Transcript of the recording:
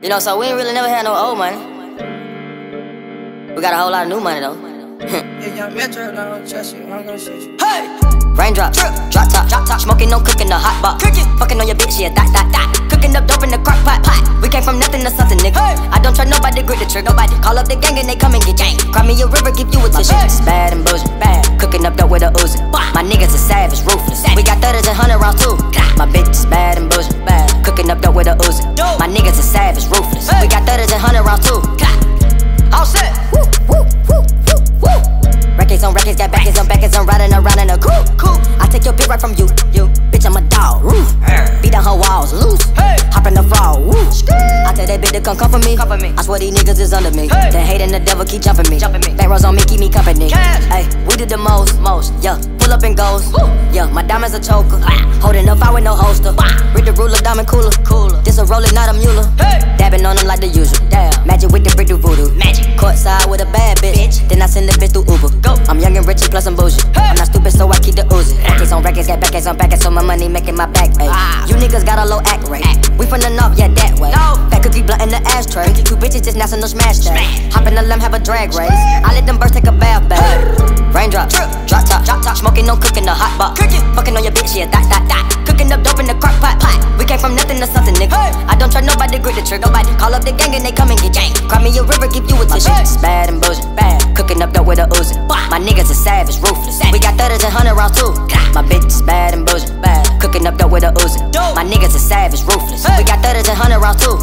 You know, so we ain't really never had no old money. We got a whole lot of new money though. Yeah, young Metro don't trust you, I'm gonna shoot you. Hey! Raindrop, drop top, drop top, smoking, no cooking, the hot pot. Cooking, fucking on your bitch, yeah, that, that, that. Cooking up dope in the crock pot, pot. We came from nothing to something, nigga. Hey. I don't trust nobody, grip the trigger, nobody. Call up the gang and they come and get gang. Cry me a river, give you a tissue. It's bad and bullshit, bad. Cooking up dope with a Uzi. My niggas are savage, ruthless. We got thudders and hundred rounds too. My bitch is bad and bullshit, and hundred. All set. Woo, woo, woo, woo, woo. Records on records, got backers on backers, I'm riding around in a coupe. Cool. I take your bitch right from you. You. Bitch, I'm a dog. Woo. Beat down her walls, loose. Hey. Hop in the fall. Woo. I tell that bitch to come comfort me. Comfort me. I swear these niggas is under me. Hey. The hate and the devil keep jumping me. Jumping me. Bank rolls on me, keep me company. Hey, we did the most, most. Yeah, pull up and goes. Woo. Yeah, my diamonds a choker. Holding up, I with no holster. Read the ruler, diamond cooler. Cooler. This a roller, not a mule. Hey. Dabbing on them like the usual. Send the bitch through Uber. Go. I'm young and rich and plus I'm bougie. Hey. I'm not stupid, so I keep the Uzi. Records on records, got backers on backers, so my money making my back ache. Ah. You niggas got a low act rate. Act. We from the north, yeah, that way. No. Fat cookie blunt in the ashtray. Two bitches just national smash that. Hop in the limb, have a drag race. I let them birds take a bath. Raindrop, drop top, drop top, smoking, no cooking, the hot pot. Cooking, fucking on your bitch, yeah, that, that, that. Cooking up dope in the crock pot, pot. We came from nothing to something, nigga. I don't trust nobody, grip the trigger, nobody. Call up the gang and they come and get gang. Cry me a river, give you a tissue. Bad and bullshit, bad. Cooking up dope with a Uzi. My niggas are savage, ruthless. We got thudders and hundred rounds too. My bitch is bad and bullshit, bad. Cooking up dope with a Uzi. My niggas are savage, ruthless. We got thudders and hundred rounds too.